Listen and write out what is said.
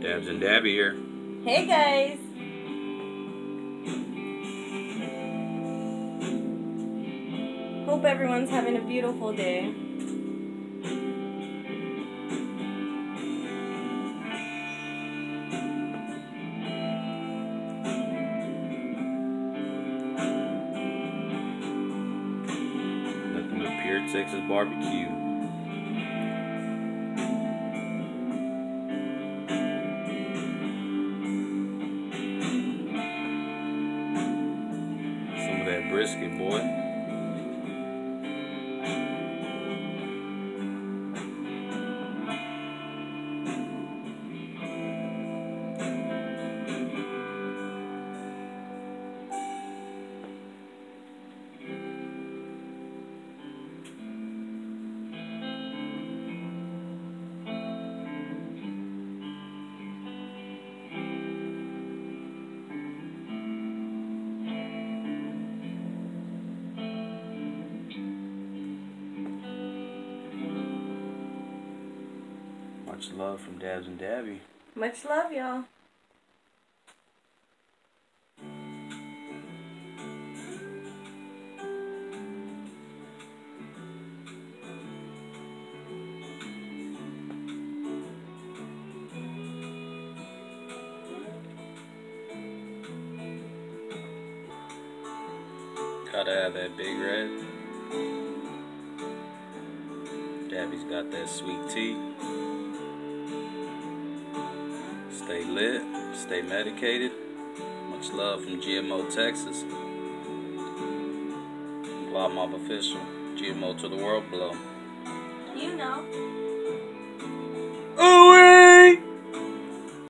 Dabs and Dabby here. Hey guys! Hope everyone's having a beautiful day. Nothing but pure Texas barbecue. Brisket, boy. Much love from Dabs and Dabby. Much love, y'all. Gotta have that big red. Dabby's got that sweet tea. Stay lit, stay medicated. Much love from GMO Texas. Blob Mob Official. GMO to the world below. You know.